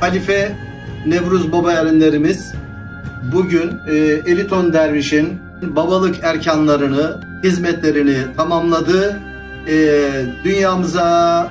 Halife Nevruz Baba erenlerimiz bugün e, Eliton Derviş'in babalık erkanlarını, hizmetlerini tamamladı. E, dünyamıza,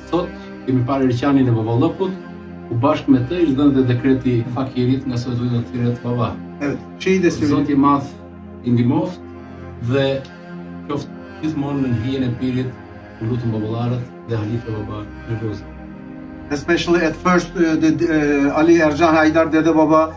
Sot kemi parë Erqanin e Baballëkut, ku bashkë me të i është dhënë dhe dekreti fakirit nga sot do të thirret baba. Edhe çi ide si Zoti i Madh i ndihmoftë dhe qoftë gjithmonë në hijen e pirit, u lutem baballarët dhe halife baba në Especially at first uh, the, uh, Ali Erjan Haidar Dede Baba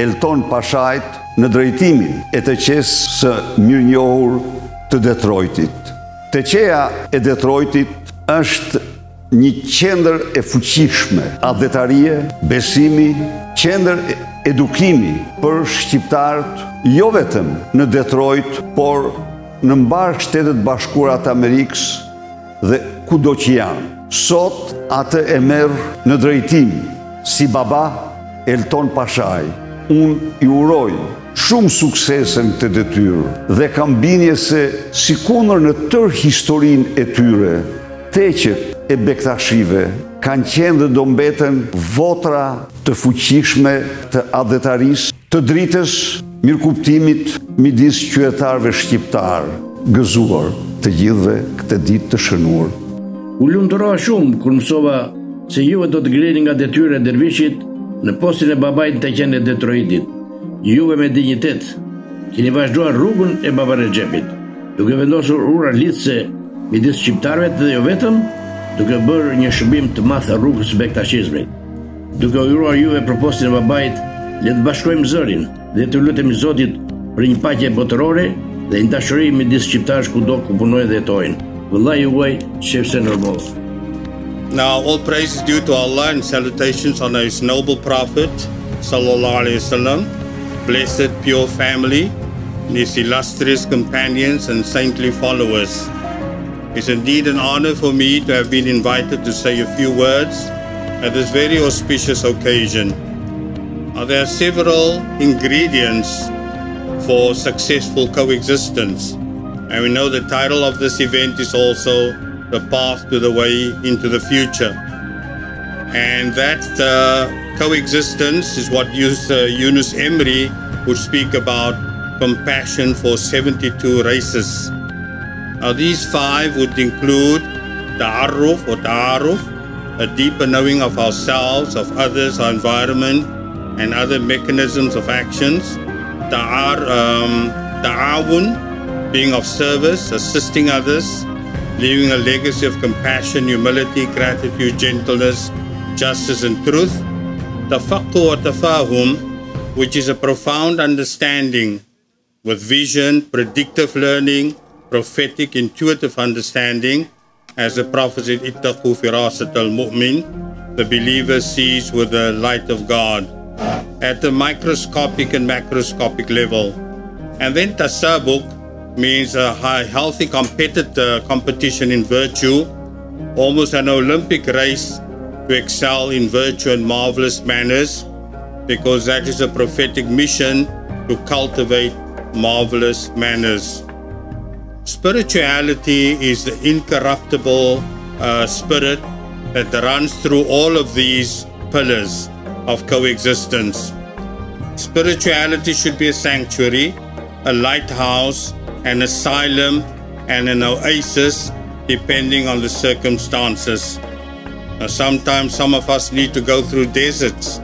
Elton Pashajt në drejtimin e teqesë së mirënjohur të Detroitit. Teqeja e Detroitit është një qendër e fuqishme atdhetarie, besimi, qendër edukimi për shqiptarët jo vetëm në Detroit, por në mbarë Shtetet e Bashkuara të Amerikës, dhe kudo që janë. Sot atë e merr në drejtim si baba Elton Pashaj. Unë i uroj shumë suksese në këtë detyrë dhe kam bindje se sikundër në tërë historinë e tyre, teqetë e bektashive kanë qenë dhe do mbeten votra të fuqishme të atdhetarisë, Të dritës, mirëkuptimit midis qytetarëve shqiptarë, gëzuar të gjithëve këtë ditë të shënuar. U lumturova shumë kur mësova se juve do të ngriheni nga detyra e dervishit në postin e babait në Teqenë e Detroitit. Juve me dinjitet keni vazhduar rrugën e Baba Rexhepit, duke vendosur ura lidhëse midis shqiptarëve dhe jo vetëm, duke bërë një shërbim të madh rrugës së bektashizmit. Duke ju uruar juve për postin e babait, le të bashkojmë zërin dhe të lutemi Zotit për një paqe botërore dhe një dashuri midis shqiptarësh kudo ku punojnë dhe jetojnë. Vëllai juaj Sheh Hysen Hormova. Now all praise is due to Allah and salutations on his noble prophet sallallahu alaihi wasallam. Blessed pure family, his illustrious companions and saintly followers. It's indeed an honor for me to have been invited to say a few words. at this very auspicious occasion. are There several ingredients for successful coexistence. And we know the title of this event is also The Path to the Way into the Future. And that uh, coexistence is what used, uh, Yunus Emre would speak about compassion for 72 races. Now, these five would include Ta'aruf or Ta'aruf, a deeper knowing of ourselves, of others, our environment, and other mechanisms of actions. Ta'ar, um, ta'awun, being of service, assisting others, leaving a legacy of compassion, humility, gratitude, gentleness, justice, and truth. Tafaqqu wa tafahum, which is a profound understanding with vision, predictive learning, prophetic, intuitive understanding, as the prophet said, Ittaqu firasat al-mu'min, the believer sees with the light of God at the microscopic and macroscopic level. And then tasabuk means a high, healthy competitor, uh, competition in virtue, almost an Olympic race to excel in virtue and marvelous manners, because that is a prophetic mission to cultivate marvelous manners. Spirituality is the incorruptible uh, spirit that runs through all of these pillars of coexistence. Spirituality should be a sanctuary, a lighthouse, an asylum, and an oasis, depending on the circumstances. Now, sometimes some of us need to go through deserts,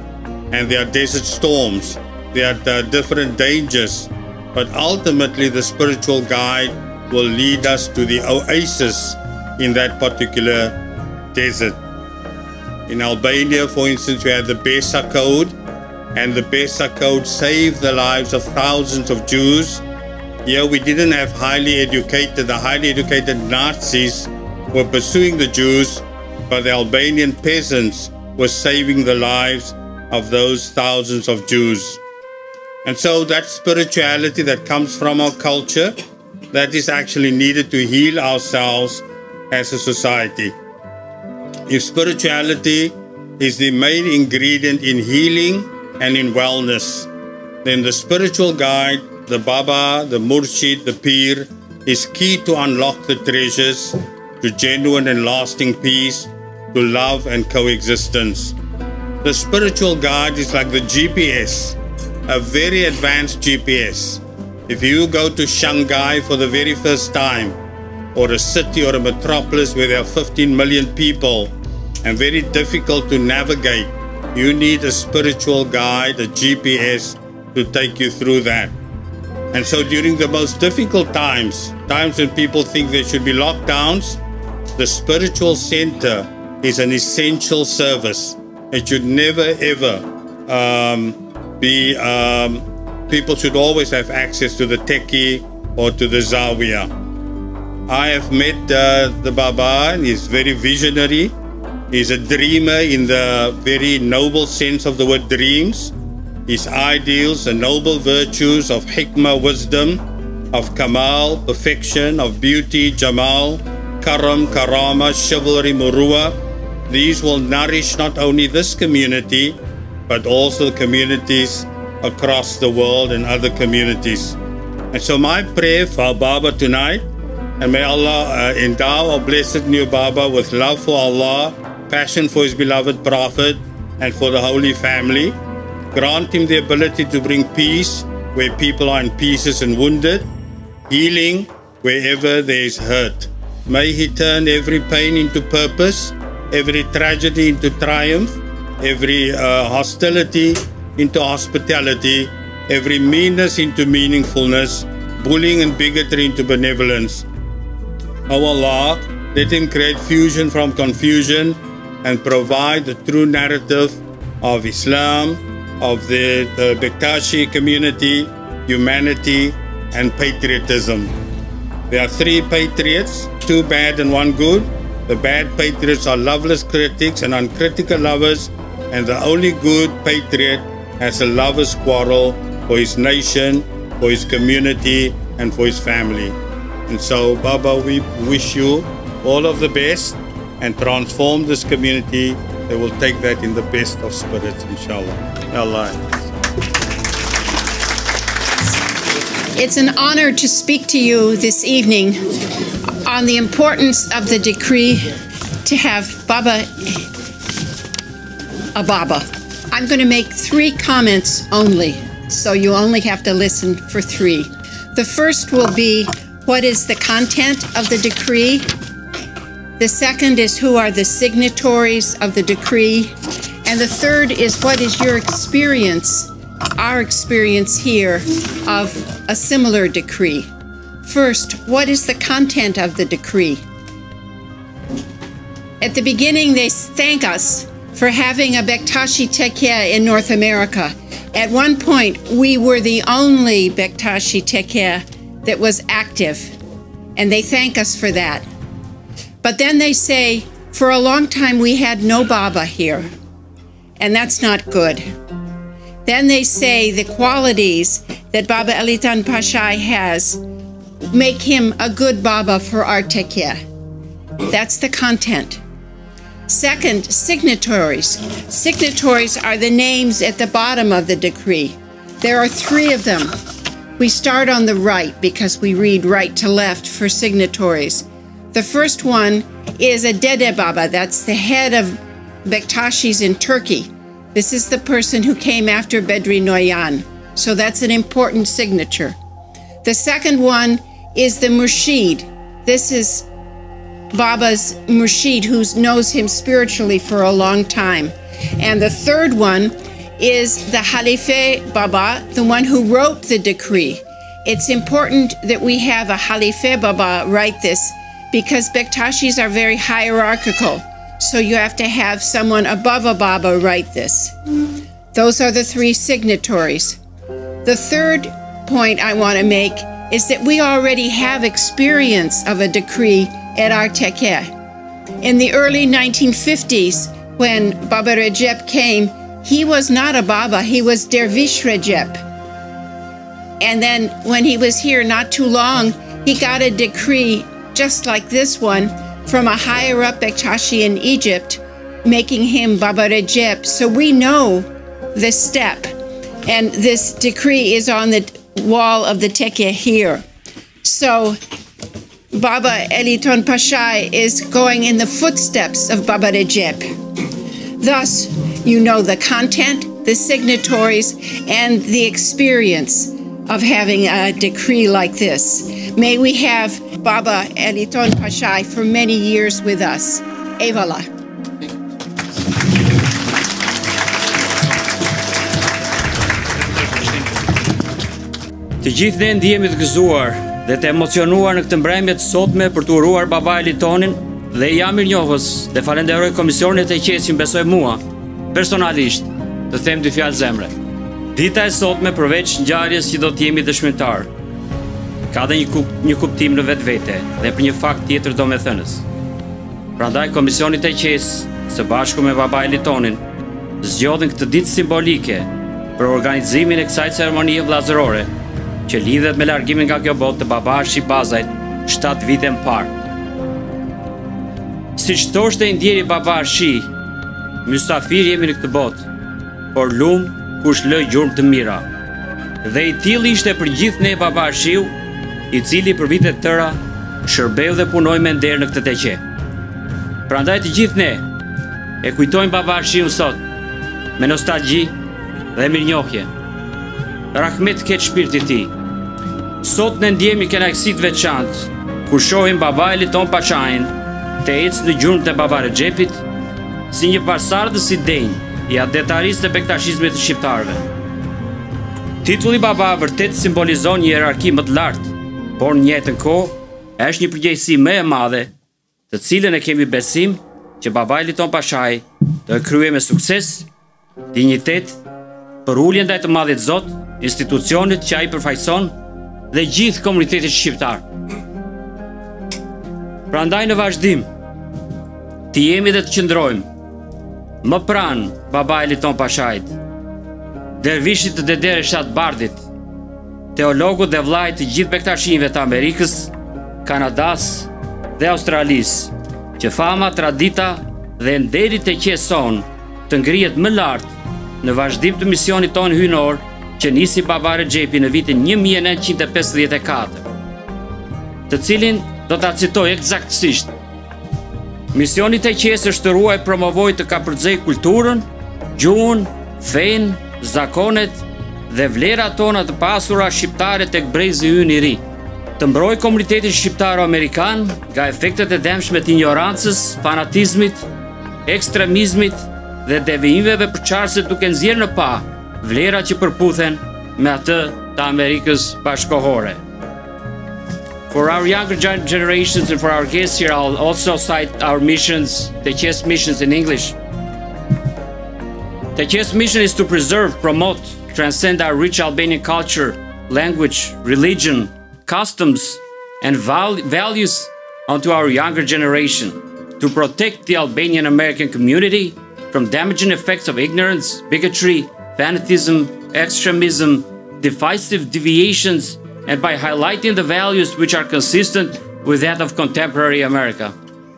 and there are desert storms, there are, there uh, are different dangers, but ultimately, the spiritual guide will lead us to the oasis in that particular desert. In Albania, for instance, we had the Besa Code, and the Besa Code saved the lives of thousands of Jews. Here, we didn't have highly educated, the highly educated Nazis were pursuing the Jews, but the Albanian peasants were saving the lives of those thousands of Jews. And so that spirituality that comes from our culture that is actually needed to heal ourselves as a society. If spirituality is the main ingredient in healing and in wellness, then the spiritual guide, the Baba, the Murshid, the Peer, is key to unlock the treasures to genuine and lasting peace, to love and coexistence. The spiritual guide is like the GPS, a very advanced GPS if you go to Shanghai for the very first time, or a city or a metropolis where there are 15 million people and very difficult to navigate, you need a spiritual guide, a GPS, to take you through that. And so during the most difficult times, times when people think there should be lockdowns, the spiritual center is an essential service. It should never ever um, be um, people should always have access to the Teki or to the Zawiya. I have met uh, the Baba, he's very visionary. He's a dreamer in the very noble sense of the word dreams. His ideals and noble virtues of hikmah, wisdom, of kamal, perfection, of beauty, jamal, karam, karama, chivalry, murua. These will nourish not only this community, but also the communities across the world and other communities. And so, my prayer for our Baba tonight, and may Allah uh, endow our blessed new Baba with love for Allah, passion for His beloved Prophet, and for the Holy Family. Grant him the ability to bring peace where people are in pieces and wounded, healing wherever there is hurt. May he turn every pain into purpose, every tragedy into triumph, every uh, hostility into hospitality, every meanness into meaningfulness, bullying and bigotry into benevolence. O Allah, let him create fusion from confusion and provide the true narrative of Islam, of the, the Bektashi community, humanity, and patriotism. There are three patriots, two bad and one good. The bad patriots are loveless critics and uncritical lovers, and the only good patriot as a lover's quarrel for his nation, for his community, and for his family. And so, Baba, we wish you all of the best and transform this community. They will take that in the best of spirits, inshallah. Allah. It's an honor to speak to you this evening on the importance of the decree to have Baba a Baba. I'm going to make three comments only, so you only have to listen for three. The first will be what is the content of the decree? The second is who are the signatories of the decree? And the third is what is your experience, our experience here, of a similar decree? First, what is the content of the decree? At the beginning, they thank us for having a Bektashi Tekke in North America. At one point, we were the only Bektashi Tekke that was active, and they thank us for that. But then they say, for a long time, we had no Baba here, and that's not good. Then they say the qualities that Baba Elitan Pashai has make him a good Baba for our Tekke. That's the content. Second, signatories. Signatories are the names at the bottom of the decree. There are three of them. We start on the right because we read right to left for signatories. The first one is a Dede Baba, that's the head of Bektashis in Turkey. This is the person who came after Bedri Noyan, so that's an important signature. The second one is the Murshid. This is Baba's Murshid, who knows him spiritually for a long time. And the third one is the Halife Baba, the one who wrote the decree. It's important that we have a Halife Baba write this because Bektashis are very hierarchical. So you have to have someone above a Baba write this. Those are the three signatories. The third point I want to make is that we already have experience of a decree at Arteke. In the early 1950s, when Baba Recep came, he was not a Baba, he was Dervish Recep. And then when he was here not too long, he got a decree just like this one from a higher up Bektashi in Egypt, making him Baba Recep. So we know this step. And this decree is on the wall of the Tekke here. So Baba Eliton Pashai is going in the footsteps of Baba Rajib. Thus, you know the content, the signatories, and the experience of having a decree like this. May we have Baba Eliton Pashai for many years with us. Ejvalla. Të gjithë ne ndihemi të gëzuar dhe të emocionuar në këtë mbrëmje të sotme për të uruar baba Elitonin dhe i jam mirënjohës dhe falenderoj komisionin e teqesë që besoi mua personalisht të them dy fjalë zemre. Dita e sotme përveç ngjarjes që do të jemi dëshmitarë, Ka dhe një kuptim në vetvete dhe për një fakt tjetër domethënës. Prandaj komisioni i teqesë, së bashku me baba Elitonin, zgjodhin këtë ditë simbolike për organizimin e kësaj ceremonie vllazërore, që lidhet me largimin nga kjo botë të baba Arshi Bazajt 7 vite më parë. Siç thoshte i ndjeri baba Arshi, mysafirë jemi në këtë botë, por lum kush lë gjurmë të mira. Dhe i tillë ishte për gjithë ne baba Arshiu, i cili për vite të tëra shërbeu dhe punoi me nder në këtë teqe. Prandaj të gjithë ne e kujtojmë baba Arshiun sot me nostalgji dhe mirënjohje. Rahmet ketë shpirti i tij. Sot ne ndjejmë një kënaqësi të veçantë, kur shohim baba Eliton Pashajn të ecë në gjurmët e baba Rexhepit, Si një pasardhës i denjë i atdhetarisë dhe bektashizmit të shqiptarëve. Titulli baba vërtet simbolizon një hierarki më të lartë, por në njëjtën kohë është një përgjegjësi më e madhe, të cilën e kemi besim që baba Eliton Pashaj do e kryejë me sukses dinjitet, përulje ndaj të madhit Zot, institucionit që ai përfaqëson dhe gjithë komunitetit shqiptar. Prandaj në vazhdim të jemi dhe të qëndrojmë më pranë baba Eliton Pashajt, dervishit të Dede Reshat Bardhit, teologut dhe vëllait të gjithë bektashinjve të Amerikës, Kanadasë dhe Australisë, që fama, tradita dhe nderi i teqesë sonë të ngrihet më lart në vazhdim të misionit tonë hyjnor që nisi Baba Rexhepi në vitin 1954, të cilin do ta citoj eksaktësisht. Misioni i teqesë është të ruajë, promovojë, të kapërcejë kulturën, gjuhën, fenë, zakonet dhe vlerat tona të pasura shqiptare tek brezi ynë i ri të mbrojë komunitetin shqiptaro-amerikan nga efektet e dëmshme të injorancës, fanatizmit, ekstremizmit dhe devijimeve përçarëse duke nxjerrë në pah vlera që përputhen me atë të Amerikës bashkëkohore. For our younger generations and for our guests here, I'll also cite our missions, Teqe's missions in English. Teqe's mission is to preserve, promote, transcend our rich Albanian culture, language, religion, customs, and val values onto our younger generation, to protect the Albanian-American community from damaging effects of ignorance, bigotry, fanatism, extremism, divisive deviations and by highlighting the values which are consistent with that of contemporary America.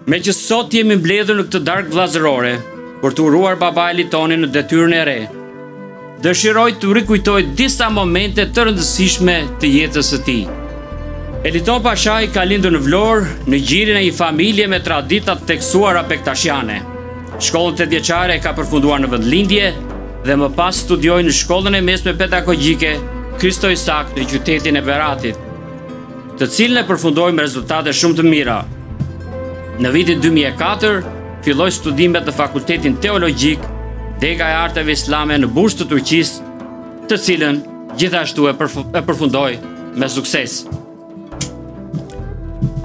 Meqë sot jemi mbledhur në këtë darkë vllazërore për të uruar baba Elitonin në detyrën e re, dëshiroj të rikujtoj disa momente të rëndësishme të jetës së tij. Eliton Pashaj ka lindur në Vlorë në gjirin e një familje me tradita të theksuara bektashiane. Shkollën tetëvjeçare e ka përfunduar në vendlindje dhe më pas studioi në shkollën e mesme pedagogike Kristo Isak në qytetin e Beratit. të cilën e përfundoi me rezultate shumë të mira. Në vitin 2004 filloi studimet në Fakultetin Teologjik Dega e Arteve Islame në Bursë të Turqisë, të cilën gjithashtu e, përf e përfundoi me sukses.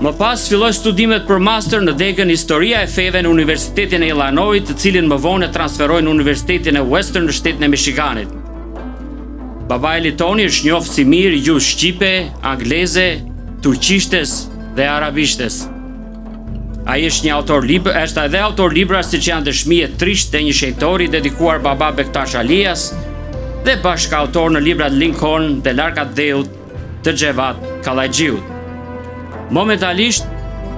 Më pas filloi studimet për master në degën Historia e Feve në Universitetin e Illinois, të cilin më vonë e transferoi në Universitetin e Western në shtetin e Michiganit. Baba Elitoni është njohës i mirë i gjuhës shqipe, angleze, turqishtes dhe arabishtes. Ai është një autor libra, është edhe autor libra siç janë Dëshmi e trishtë dhe Një shenjtor i dedikuar baba Bektash Aliajt dhe bashkautor në librat Lincoln dhe Larg atdheut të Xhevat Kallajxhiut. Momentalisht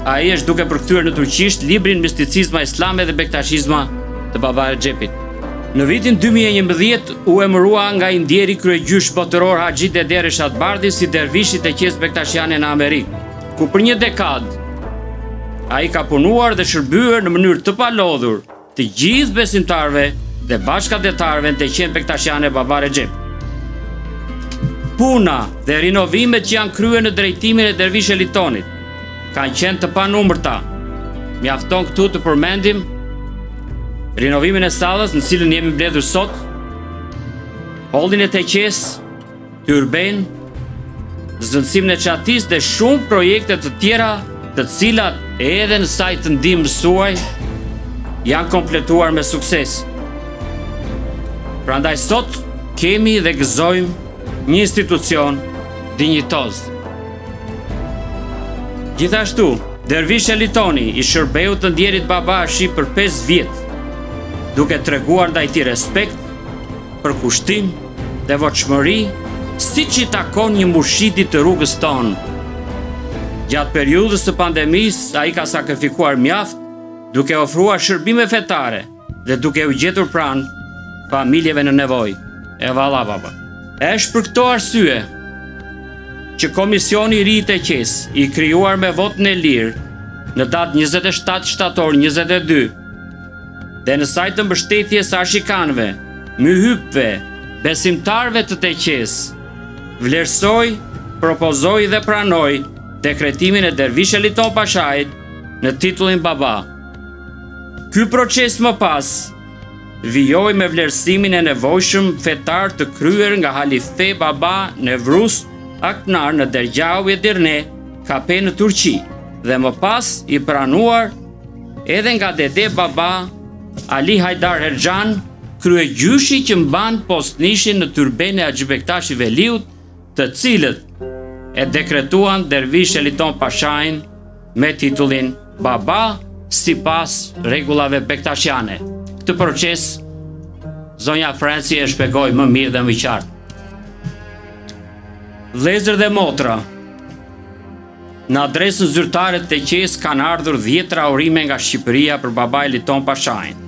ai është duke përkthyer në turqisht librin Misticizma Islame dhe Bektashizma të Baba Rexhepit. Në vitin 2011 u emërua nga i ndjeri kryegjysh botëror Haxhi Dede Reshat Bardhi si dervish i teqesë bektashiane në Amerikë, ku për një dekadë ai ka punuar dhe shërbyer në mënyrë të palodhur Të gjithë besimtarëve dhe bashkatdhetarëve në teqenë bektashiane Baba Rexhep. Puna dhe rinovimet që janë kryer nën drejtimin e Dervish Elitonit kanë qenë të panumërta. Mjafton këtu të përmendim rinovimin e sallës në cilën jemi mbledhur sot, hollin e teqesë, tyrbenë, zëvendësimin e çatisë dhe shumë projekte të tjera të cilat edhe në saje të ndihmës suaj janë kompletuar me sukses. Prandaj sot kemi dhe gëzojmë një institucion dinjitoz. Gjithashtu, Dervish Elitoni i shërbeu të ndjerit baba Arshi për 5 vjet, duke treguar ndaj tij respekt përkushtim dhe devotshmëri, siç i takon një murshidi të rrugës tonë. Gjatë periudhës së pandemisë, ai ka sakrifikuar mjaft duke ofruar shërbime fetare dhe duke u gjetur pranë familjeve në nevojë. Ejvallah baba. E është për këto arsye që Komisioni i Ri i Teqesë, i krijuar me votën e lirë në datë 27 shtator 22, dhe në saje të mbështetjes së ashikëve, myhypëve, besimtarëve të teqesë, vlerësoi, propozoi dhe pranoi dekretimin e Dervish Eliton Pashajt në titullin Baba. Ky proces më pas vijoi me vlerësimin e nevojshëm fetar të kryer nga halife baba Nevruz Akpënar në dergjahun Edirnekapë në Turqi dhe më pas i pranuar Edhe nga Dede Baba Ali Hajdar Herxhan, kryegjyshi që mban postnishin në tyrbenë e Haxhi Bektashi Veliut, të cilët e dekretuan dervish Eliton Pashajn me titullin baba sipas rregullave bektashiane. Këtë proces, zonja Franci e shpjegoi më mirë dhe më qartë. Vëllezër dhe motra, Në adresën zyrtare të teqesë kanë ardhur dhjetra urime nga Shqipëria për baba Eliton Pashajn.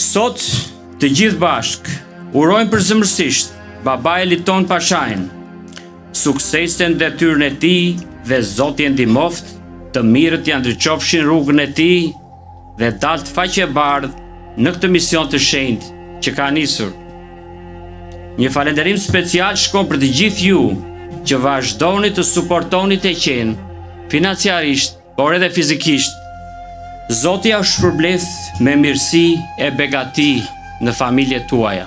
Sot, të gjithë bashkë, urojmë përzemërsisht, baba Eliton Pashajn, suksese në detyrën e tij dhe Zoti e ndihmoftë, të mirët ia ndriçofshin rrugën e tij, dhe daltë faqebardhë në këtë mision të shenjtë që ka nisur. Një falënderim special shkon për të gjithë ju që vazhdoni të suportoni teqenë financiarisht, por edhe fizikisht. Zoti jua shpërbleftë me mirësi e begati në familjet tuaja.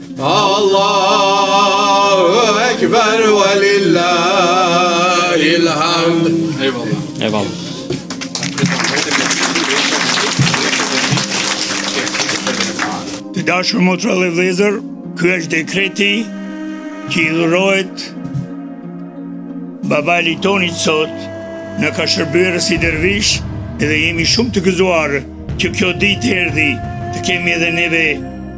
Allahu Ekber wa lillahil hamd. Eyvallah. Eyvallah. Të dashur motra dhe vëllezër, ky është dekreti që i dhurohet baba Elitonit sot na ka shërbyer si dervish edhe jemi shumë të gëzuar që kjo ditë erdhi të kemi edhe neve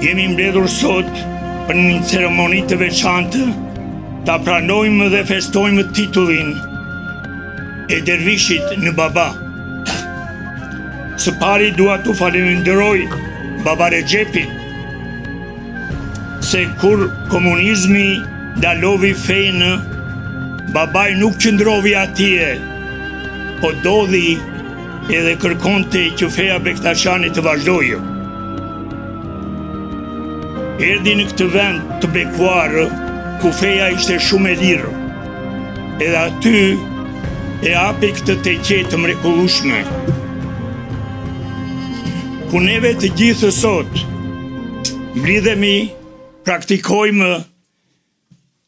Jemi mbledhur sot për një ceremoni të veçantë ta pranojmë dhe festojmë titullin e dervishit në baba. Së pari dua të faleminderoj baba Rexhepin se kur komunizmi ndalovi fejnë babai nuk qëndrovi atje po dodhi Edhe kërkonte që feja Bektashiane të vazhdojë. Erdhi në këtë vend të bekuarë, ku feja ishte shumë e lirë. Edhe aty e hapi këtë teqe të mrekullushme. Ku neve të gjithë sot, mblidhemi, praktikojmë,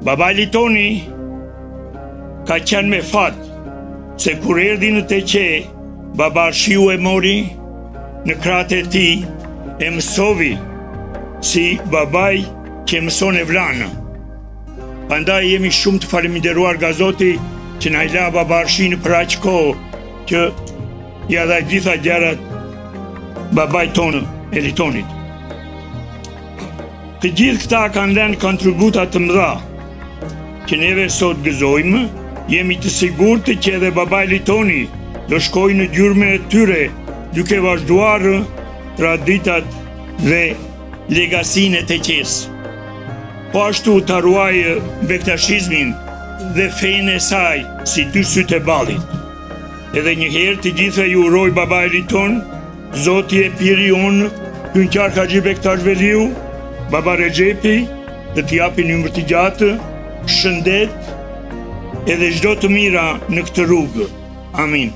Baba Elitoni ka qenë me fat se kur erdhi në teqe, baba Arshiu e mori në krahët e tij e mësovi si babai që mëson evlanë. Pandaj jemi shumë të faleminderuar nga Zoti që na e la baba Arshinë për aq kohë që ia dha gjitha gjërat babait tonë Elitonit. Të gjithë këta kanë lënë kontributa të mëdha, që neve sot gëzojmë, jemi të sigurt që edhe baba Elitoni do shkojë në gjurmët e tyre duke vazhduar traditat dhe legasinë e teqesë. Po ashtu ta ruajë bektashizmin dhe fejnë e saj si dy sytë e ballit. Edhe njëherë të gjithëve ju uroj baba Elitonin, Zoti e piri ynë, Hynqar Haxhi Bektash Veliu, Baba Rexhepi, të të japin ymër të gjatë, shëndet, edhe çdo të mira në këtë rrugë. Amin.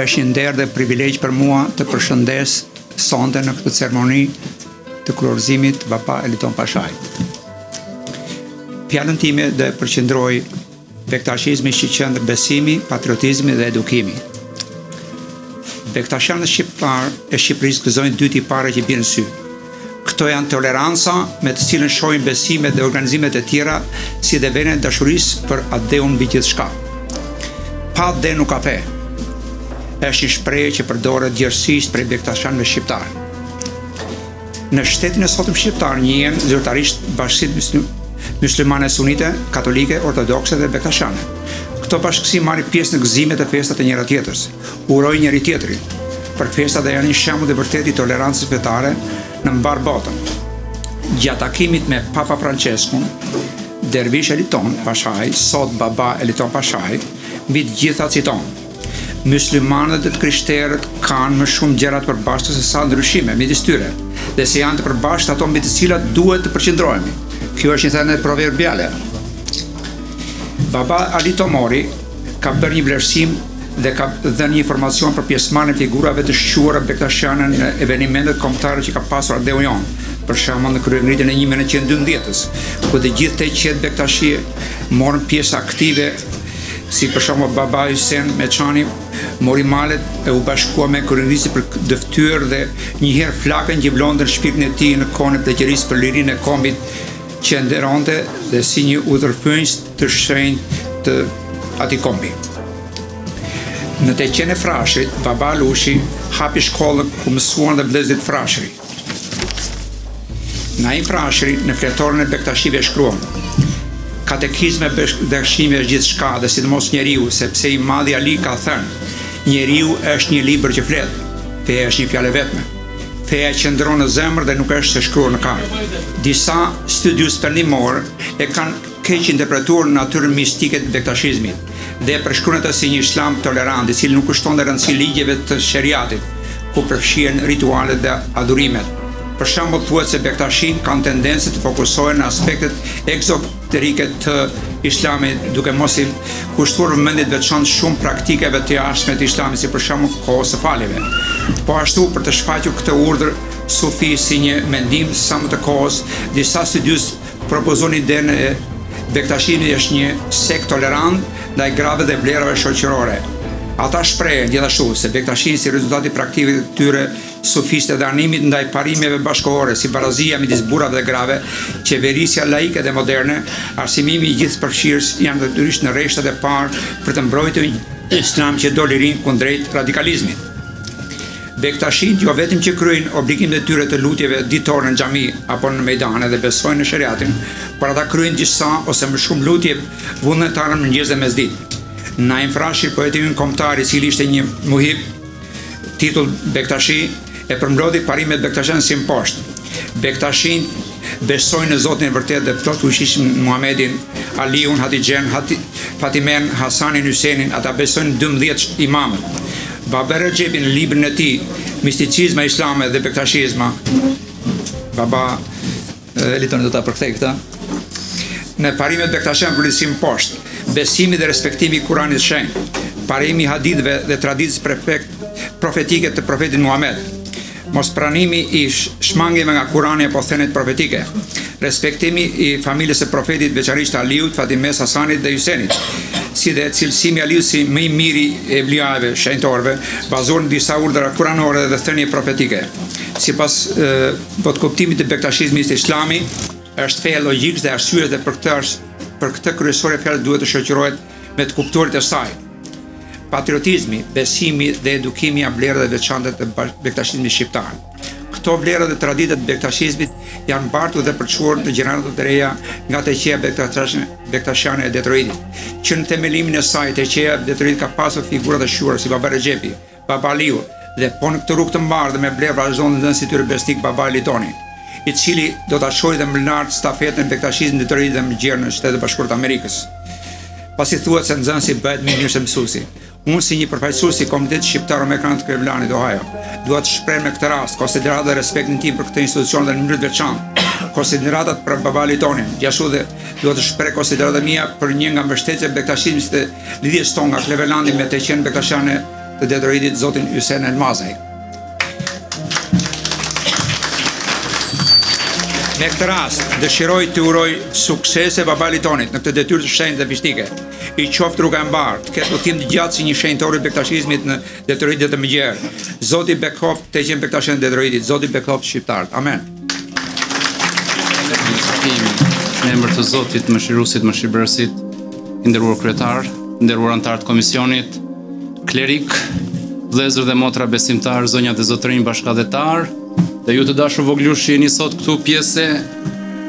Është një nder dhe privilegj për mua të përshëndes sonte në këtë ceremoni të kurorëzimit Baba Eliton Pashaj. Fjalën time do e përqendroj Bektashizmi si qendër besimi, patriotizmi dhe edukimi. Bektashinjtë shqiptarë e Shqipërisë gëzojnë dy tipare që bien në sy. Këto janë toleranca me të cilën shohin besimet dhe organizimet e tjera si dhe vënien e dashurisë për atdheun mbi gjithçka. Pa atdhe nuk ka fe. Është një shprehje që përdoret gjerësisht prej bektashinjve shqiptarë. Në shtetin e sotëm shqiptar njihen zyrtarisht bashkësitë myslimane sunite, katolike, ortodokse dhe bektashiane. Këto bashkësi marrin pjesë në gëzimet e festat e njëra-tjetrës, urojnë njëri-tjetrin për festat dhe janë një shembull i vërtetë i tolerancës fetare në mbarë botën. Gjatë takimit me Papa Françeskun, Dervish Eliton Pashaj, sot baba Eliton Pashaj, mbi të gjitha citon, Myslimanët dhe të krishterët kanë më shumë gjëra të përbashkëta se sa ndryshime midis tyre, dhe se janë të përbashkëtat ato mbi të cilat duhet të përqendrohemi. Kjo është një thënie proverbiale. Baba Ali Tomori ka bërë një vlerësim dhe ka dhënë një informacion për pjesëmarrjen e figurave të shquara bektashiane në evenimentet kombëtare që ka pasur atdheu jonë, për shembull në kryengritjen e një mijë e nëntëqind e dymbëdhjetës, ku të gjithë teqetë bektashi morën pjesë aktive si për shembull baba Hysen Melçani mori malet e u bashkua me kryengritësit për të dëftyer dhe njëherë flakën që vlonte në shpirtin e tij në kohën e pleqërisë për lirinë e kombit që e nderonte dhe si një udhërrëfenjës të shenjtë të atij kombi. Në teqenë e Frashërit, baba Lushi hapi shkollën ku mësuan dhe vëllezërit Frashëri. Naim Frashëri në fletoren e Bektashive shkruan, Katekizma e Bektashive është gjithçka dhe sidomos njeriu, sepse i madhi Ali ka thënë, njeriu është një libër që flet, feja është një fjalë e vetme. Feja qëndron në zemër dhe nuk është e shkruar në kartë. Disa studiues perëndimorë e kanë keqinterpretuar natyrën mistike të bektashizmit dhe e përshkruan atë si një islam tolerant, i cili nuk u kushtonte rëndësi ligjeve të sheriatit, ku përfshihen ritualet dhe adhurimet. Për shembull, thuhet se bektashinjtë kanë tendencë të fokusohen në aspektet ezoterike të islamit, duke mos i kushtuar vëmendje të veçantë shumë praktikave të jashtme të islamit, si për shembull kohës së faljeve. Po ashtu, për të shfaqur këtë urdhër sufi si një mendim sa më të kohës, disa studiues Propozojnë idenë se bektashizmi është një sekt tolerant ndaj grave dhe vlerave shoqërore. Ata shprehen gjithashtu se bektashinjtë si rezultat i praktikave të tyre sufiste dhe animit ndaj parimeve bashkëkohore si barazia midis burrave dhe grave, qeverisja laike dhe moderne, arsimimi gjithëpërfshirës janë natyrisht në rreshtat e parë për të mbrojtur një Islam që do lirinë kundrejt radikalizmit. Bektashinjtë jo vetëm që kryejnë obligimet e tyre të lutjeve ditore në xhami apo në mejdane dhe besojnë në sheriatin, por ata kryejnë disa ose më shumë lutje vullnetare në mëngjes dhe mesditë. Naim Frashëri, poeti ynë kombëtar i cili ishte një muhib, titull Bektashi, e përmblodhi parimet bektashiane si më poshtë. Bektashinjtë Besojnë Zotin e vërtetë dhe plotfuqishëm Muhamedin, Aliun, Hatixhen, Hati, Fatimen, Hasanin, Hysenin, ata besojnë dymbëdhjetë imamët. Baba Rexhepi në librin e tij Misticizma islame dhe Bektashizma, baba Alitoni do ta përkthej këtë. Në parimet bektashiane për listim poshtë, besimi dhe respektimi i Kuranit të Shenjtë, parimi i haditheve dhe traditës perfekt profetike të profetit Muhamed. Mospranimi i shmangieve nga Kurani apo thëniet profetike, respektimi i familjes së Profetit, veçanërisht Aliut, Fatimes, Hasanit dhe Hysenit, si dhe cilësimi i Aliut si më i miri i evlijaeve, shenjtorëve, bazuar në disa urdhra kuranore dhe thënie profetike. Sipas botëkuptimit të bektashizmit, islami është fe e logjikës dhe arsyes dhe për këtë arsye për këtë kryesore feja duhet të shoqërohet me të kuptuarit e saj. Patriotizmi, besimi dhe edukimi janë vlera të veçanta të bektashizmit shqiptar. Këto vlera dhe tradita të bektashizmit janë bartur dhe përçuar në gjeneratat e reja nga teqeja bektashiane e Detroitit. Që në themelimin e saj teqeja e Detroitit ka pasur figura të shquara si Baba Rexhepi, Baba Aliu, dhe po në këtë rrugë të mbarë dhe me vlerë vazhdon dhe nxënësi i tyre besnik Baba Alitoni, i cili do ta çojë dhe më lart stafetën e bektashizmit në Detroit dhe më gjerë në Shtetet e Bashkuara të Amerikës. Pasi thuhet se nxënësi bëhet më i mirë se mësuesi, unë si një përfaqësues i Komunitetit Shqiptar Amerikan të Clevelandit, Ohio, dua të shpreh me këtë rast konsideratën dhe respektin tim për këtë institucion dhe në mënyrë të veçantë konsideratat për Baba Alitonin. Gjithashtu dhe dua të shpreh konsideratat e mia për një nga mbështetësit e Bektashizmit Lidhjes sonë nga Klevelandi me teqenë bektashiane të Detroitit zotin Ysen Elmazaj. Me këtë rast, dëshiroj t'i uroj suksese baba Alitonit në këtë detyrë të shenjtë dhe fisnike. I qoftë rruga e mbarë, të ketë udhëtim të gjatë si një shenjtor i bektashizmit në Detroit dhe më gjerë. Zoti e bekoftë teqenë bektashiane të Detroitit, Zoti i bekoftë shqiptarët. Amen. Në emër të Zotit, mëshiruesit, mëshirëbërësit, i nderuar kryetar, i nderuar anëtar të komisionit, klerikë, vëllezër dhe motra besimtarë, zonja dhe zotërinj bashkatdhetarë, dhe ju të dashur voglushë që jeni sot këtu pjesë e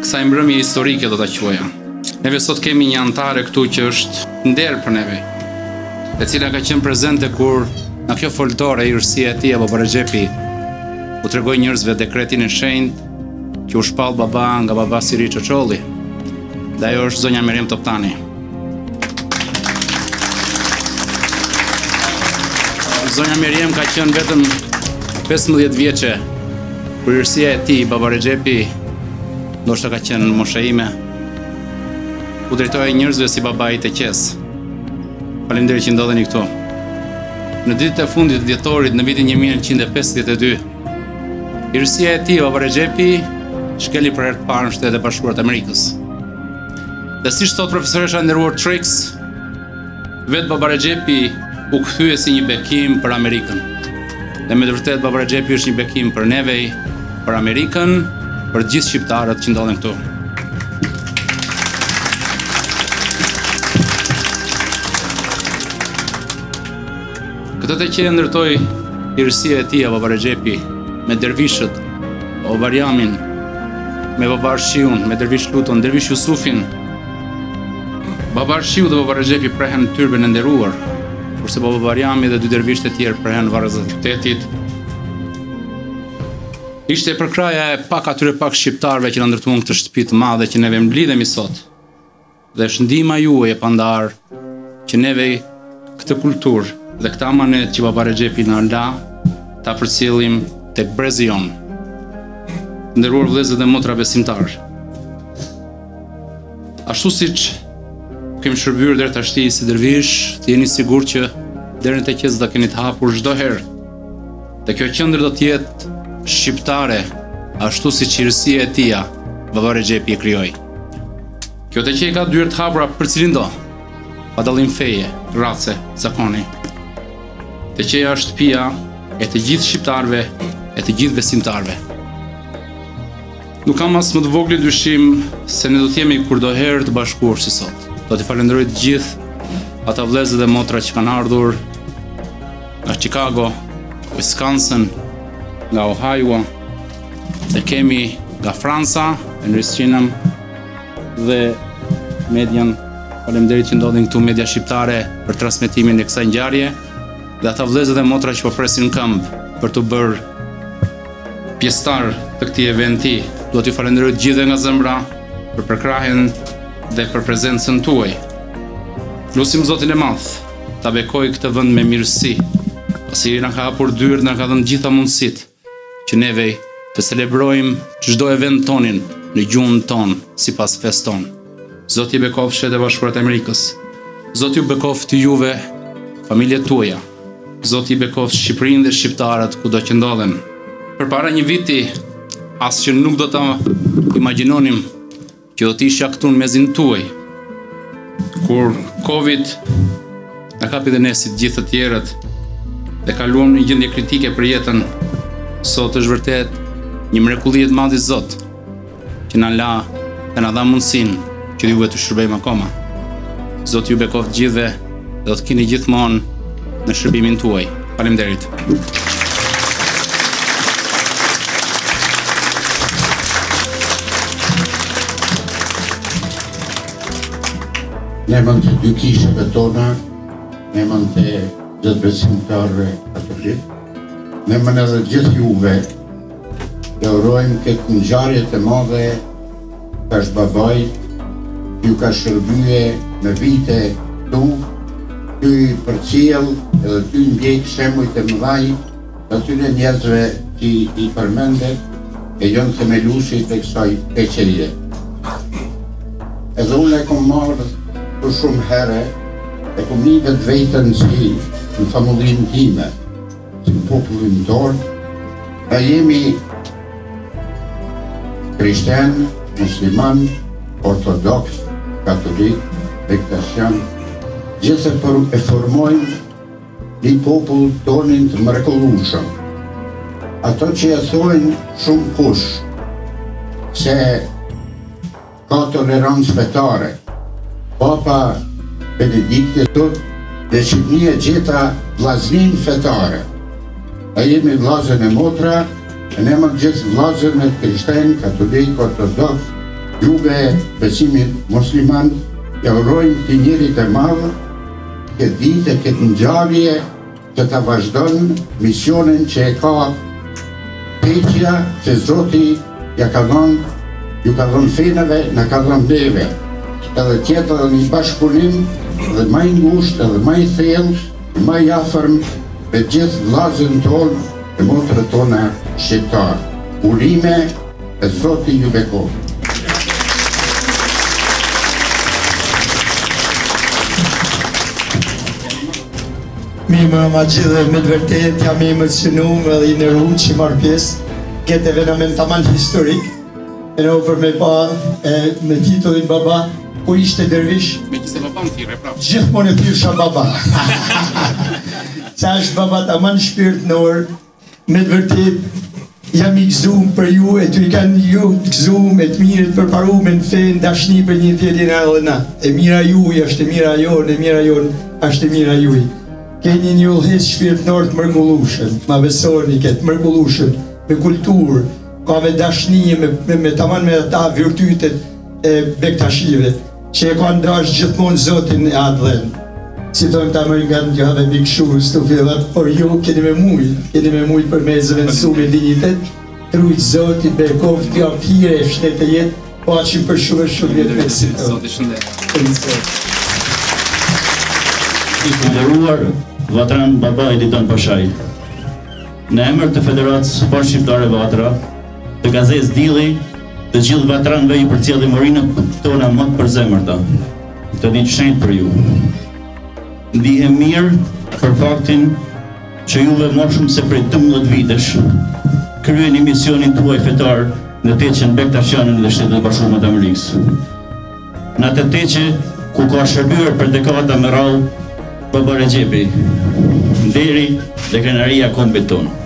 kësaj mbrëmje historike do ta quaja. Neve sot kemi një anëtare këtu që është nder për neve, e cila ka qenë prezente kur nga kjo foltore hirësia e tij Baba Rexhepi, U tregoi njerëzve dekretin e shenjtë që u shpall baba nga baba Sirri Çoçolli. Dhe ajo është zonja Merjem Toptani. Zonja Merjem ka qenë vetëm 15 vjeçe. Kur hirësia e tij, baba Rexhepi, ndoshta ka qenë mosha ime, u drejtohej njerëzve si babai i teqesë. Faleminderit që ndodheni këtu. Në ditët e fundit të dhjetorit në vitin 1952, hirësia e tij Baba Rexhepi shkeli për herë të parë në Shtetet e Bashkuara të Amerikës. Dhe siç thotë profesoresha e nderuar Trix, vetë Baba Rexhepi u kthye si një bekim për Amerikën. Dhe me të vërtetë Baba Rexhepi është një bekim për neve, për Amerikën, për gjithë shqiptarët që ndodhen këtu. Këtë teqe e ndërtoi hirësia e tij Baba Rexhepi me dervishët, Baba Bajramin, me Baba Arshiun, me dervish Lutfiun, dervish Jusufin. Baba Arshiu dhe Baba Rexhepi prehen tyrben e nderuar, Kurse Baba Bajrami dhe dy dervishët e tjerë prehen varrezat e qytetit. Ishte përkrahja e pak atyre pak shqiptarëve që na ndërtuan këtë shtëpi të madhe që neve mblidhemi sot. Dhe është ndihma juaj e pandarë që neve këtë kulturë dhe këtë amanet që Baba Rexhepi na la ta përcjellim tek brezi jonë. Të nderuar vëllezër dhe motra besimtarë, Ashtu siç u kemi shërbyer deri tashti si dervish, të jeni sigurt që derën e teqesë do ta keni të hapur çdo herë. Dhe kjo qendër do të jetë shqiptare, ashtu siç hirësia e tij, Baba Rexhepi e krijoi. Kjo teqe ka dyer të hapura për cilindo, pa dallim feje, race, zakoni. Teqeja është shtëpia e të gjithë shqiptarëve, e të gjithë besimtarëve. Nuk kam as më të voglin dyshim se ne do të jemi kurdoherë të bashkuar si sot. Do t'i falënderoj të gjithë ata vëllezër dhe motra që kanë ardhur nga Chicago, Wisconsin, nga Ohio, dhe kemi nga Franca, Enris Qinëm, dhe median, falemderit që ndodhen këtu media shqiptare për transmetimin e kësaj ngjarje, dhe ata vëllezër dhe motra që po presin këmbë për t'u bërë Pjesëtarë të këtij eventi, dua t'ju falenderoj të gjithëve nga zemra për përkrahjen dhe për prezencën tuaj. Lusim Zotin e Madh ta bekoj këtë vend me mirësi, pasi na ka hapur dyert, na ka dhënë të gjitha mundësitë që neve të celebrojmë çdo event tonin në gjuhën tonë, sipas fesë tonë. Zoti i bekoftë Shtetet e Bashkuara të Amerikës. Zoti ju bekoftë juve, familjet tuaja. Zoti i bekoftë Shqipërinë dhe shqiptarët kudo që ndodhen. Përpara një viti, as që nuk do ta imagjinonim që do të isha këtu në mezin tuaj. Kur Covid na kapi dhe ne si të gjithë të tjerët dhe kaluam në një gjendje kritike për jetën, sot është vërtet një mrekulli e madhe e Zotit. që na la dhe na dha mundësinë që juve t'ju shërbejmë akoma. Zoti ju bekoftë të gjithëve dhe do të na keni gjithmonë në shërbimin tuaj. Faleminderit. N'emën të dy kishëve tona, n'emën të gjithë besimtarëve katolikë, n'emën edhe gjithë juve Dhe urojmë këtë ngjarje të madhe tash babai që ka shërbye me vite tu i përcjell edhe tu i ndjek shembujt e mëdhaj të atyre njerëzve që i përmende e jonë themeluesit e kësaj teqeje. Edhe unë e kom ardhë për shumë herë e kom ni vetveten si në famullinë time. Të popullin tonë, a jemi krishten, musliman, ortodoks, katolik, bektashian, gjithë e formojnë një popull tonin të mrekullushëm. Ato që e thonë shumë kush, se Ka tolerancë fetare. Papa Benedikti thotë në Shqipni e gjeta vllazninë fetare. Ne jemi vllazën e motra, e n'emën gjithë vllazënve të krishten, katolik, ortodoks, juve besimit musliman, ju urojmë këtë ngjarje të madhe këtë ditë e këtë ngjarje Që ta vazhdon misionin që e ka teqja që Zoti ja ka dhonë, ju ka dhonë feve, na ka dhonë neve. Edhe të jetë edhe një bashkëpunim dhe ma i ngushtë edhe ma i thellë, ma i afërm me gjithë vllaznit tonë e motrat tona shqiptar. Urime e Zoti ju bekoftë. Mi më ma gjithë dhe me të vërtetë jam i gëzumë edhe i nderum që marr pjesë në këtë eveniment taman historik e në për me pa e me titullin baba ku ishte dervish me kise baba me thirrë prapë gjithmonë thirrshe baba që është baba taman shpirtnor Me të vërtetë jam i gëzumë për ju e t'ju kem ju të gëzumë e të mirë të përparume në fe, në dashni për njëri-tjetrin edhe na. E mira juj është e mira jonë, e mira jonë është e mira juj. Keni një udhëheqës shpirtënor të mrekullueshëm, ma besoni, e keni të mrekullueshëm me kulturë, ka me dashni me, me, me taman me ata virtytet e bektashive. Që e kanë dashë gjithmonë Zotin e Atdhen. Si të në të amërin nga në gjahë dhe mikë shumë së të fjelat, por ju jo, keni me mujë, keni me mujë për me zëve në sume dignitet, trujtë Zotin, për kofë të jam fire e shtetë jetë, po aqim për shumë e shumë jetë për si të. Shumë i nderuar vatran baba Eliton Pashaj. Në emër të Federatës Panshqiptare Vatra, Të gazetës Dielli, të gjithë vatranve ju përcjell urimet tona më të përzemërta. Këtë ditë të shenjtë për ju. Ndihem mirë për faktin që juve më shumë se prej 12 vitesh kryeni misionin tuaj fetar në teqen Bektashiane në Shtetet e Bashkume të Amerikës. Në atë teqe, ku ka shërbyer për dekada me radhë Baba Rexhepi, nderi dhe krenaria e kombit tonë.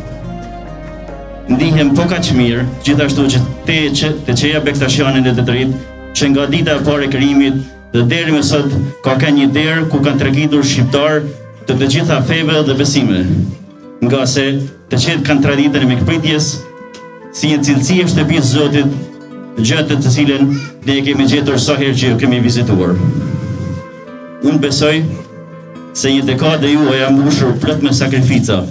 Ndihem po kaq mirë, gjithashtu që te që te qeja Bektashiane e Detroitit, që nga dita e parë e krijimit dhe deri më sot ka kenë një derë ku kanë trokitur shqiptarë të të gjitha feve dhe besimeve. Ngase teqetë kanë traditën e mikpritjes, si një cilësi e shtëpisë së Zotit, gjë të cilën ne e kemi gjetur sa herë që ju kemi vizituar. Unë besoj se një dekadë e juaj e mbushur plot me sakrifica,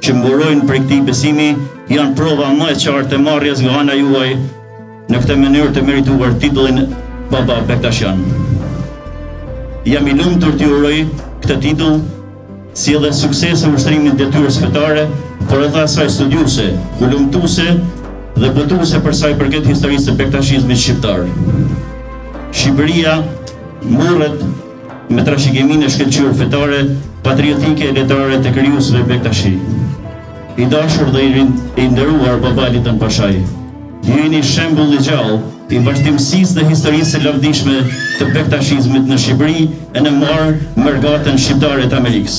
që burojnë prej këtij besimi janë prova më e qartë e marrjes nga ana juaj në këtë mënyrë të merituar të titullit Baba Bektashian. Jam i lumtur t'ju uroj këtë titull si edhe suksese në ushtrimin e detyrës fetare por edhe asaj studiuse, hulumtuse dhe botuse për sa i përket historisë së Bektashizmit shqiptar. Shqipëria mburret Me trashëgiminë e shkëlqyer fetare, patriotike e letrare të krijuesve bektashi. I dashur dhe i nderuar Baba Eliton Pashaj, ju jeni shembull i gjallë i vazhdimësisë dhe historisë së lavdishme të bektashizmit në Shqipëri e në mbarë mërgatën shqiptare të Amerikës.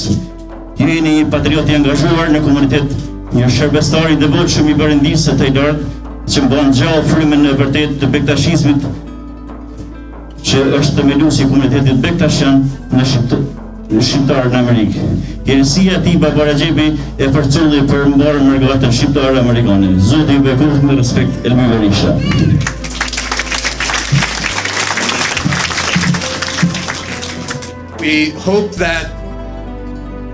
Ju jeni një patriot i angazhuar në komunitet, një shërbestar i devotshëm i Perëndisë së Tejlartë, që mban gjallë frymën e vërtetë të bektashizmit që është themeluesi i komunitetit bektashian në shqiptarë në Amerikë. Hirësia e tij Baba Rexhepi e përcolli për mbarë mërgatën shqiptare amerikane. Zoti ju bekoftë me respekt Elmi Berisha. We hope that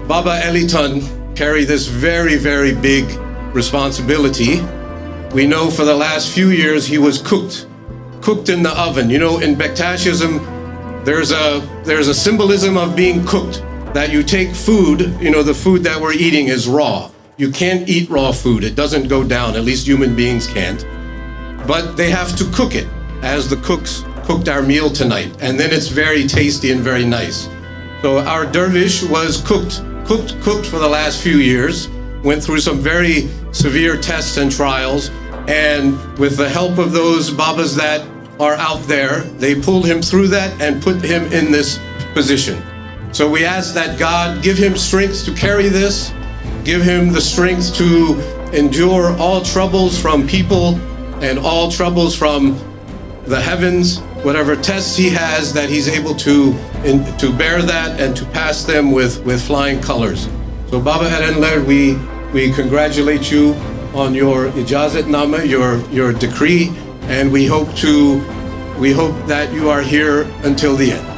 Baba Eliton carry this very very big responsibility. We know for the last few years he was cooked cooked in the oven. You know, in Bektashism, there's a there's a symbolism of being cooked that you take food. You know, the food that we're eating is raw. You can't eat raw food. It doesn't go down. At least human beings can't. But they have to cook it, as the cooks cooked our meal tonight, and then it's very tasty and very nice. So our dervish was cooked, cooked, cooked for the last few years. Went through some very severe tests and trials, and with the help of those babas that are out there. They pulled him through that and put him in this position. So we ask that God give him strength to carry this, give him the strength to endure all troubles from people and all troubles from the heavens, whatever tests he has, that he's able to, in, to bear that and to pass them with, with flying colors. So Baba Erenler, we, we congratulate you on your ijazat nama, your, your decree, and we hope to we hope that you are here until the end.